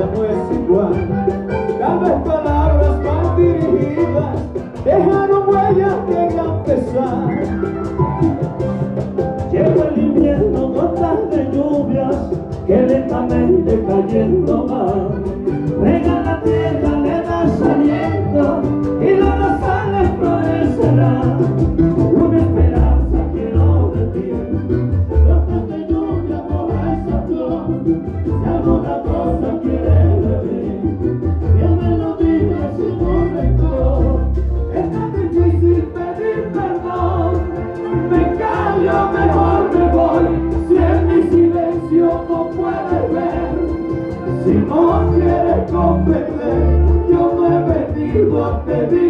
de nuestro. Si alguna cosa quiere de mí, que me lo diga si no lector, es tan difícil pedir perdón, me callo mejor me voy, si en mi silencio no puede ver, si no quieres comprender, yo me he metido a pedir.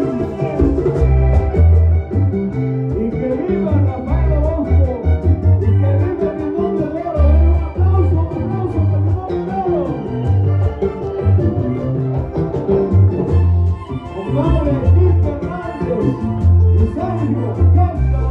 Come, come.